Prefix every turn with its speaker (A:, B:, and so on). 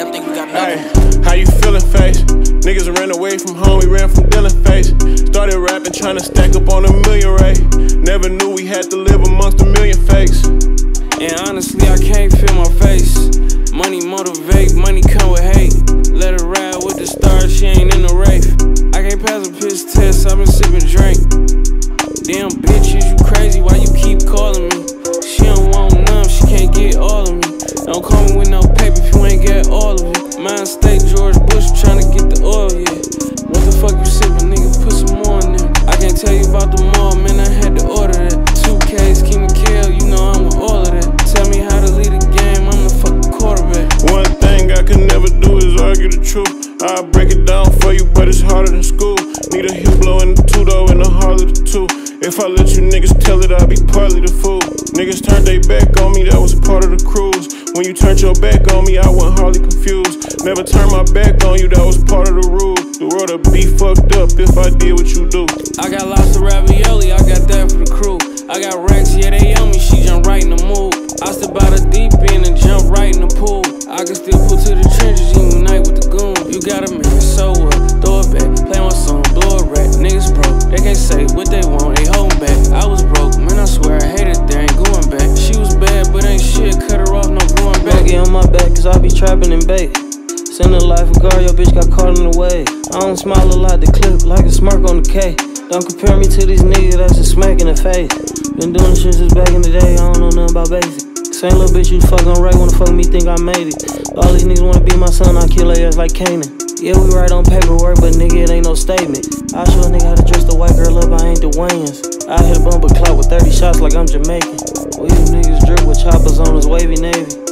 A: I think we got nothing.
B: Hey, how you feeling, face? Niggas ran away from home, we ran from Dylan face. Started rapping, trying to stack up on a million rate. Never knew we had to live amongst a million fakes.
C: And honestly, I can't feel my face. Money motivate, money come with hate. Let her ride with the stars, she ain't in the race. I can't pass a piss test, I've been sipping drink. Damn bitches, you crazy, why you keep calling me? She don't want none, she can't get all of me. Don't call me with no paper if you ain't get all of it. Mine state George Bush trying to get the oil, yeah. What the fuck you sipping, nigga? Put some more in there. I can't tell you about the mall, man, I had to order that. Two K's, King of Kill, you know I'm with all of that. Tell me how to lead a game, I'm the fucking quarterback.
B: One thing I can never do is argue the truth. I'll break it down for you, but it's harder than school. Need a Hublot and a though, and a Harley the two. If I let you niggas tell it, I'll be partly the fool. Niggas turned their back on me, When you turned your back on me, I went hardly confused. Never turned my back on you, that was part of the rule. The world would be fucked up if I did what you do.
C: I got lots of ravioli, I got
D: bait. Send a life of guard, your bitch got caught in the way. I don't smile a lot, the clip like a smirk on the K. Don't compare me to these niggas, that's a smack in the face. Been doing shit since back in the day, I don't know nothing about basic. Same little bitch you fuck on right wanna fuck me, think I made it. All these niggas wanna be my son, I kill their ass like Canaan. Yeah, we write on paperwork, but nigga, it ain't no statement. I show a nigga how to dress the white girl up, I ain't the Wayans. I hit a bumper clout with 30 shots like I'm Jamaican. Well, you niggas drip with choppers on his wavy navy.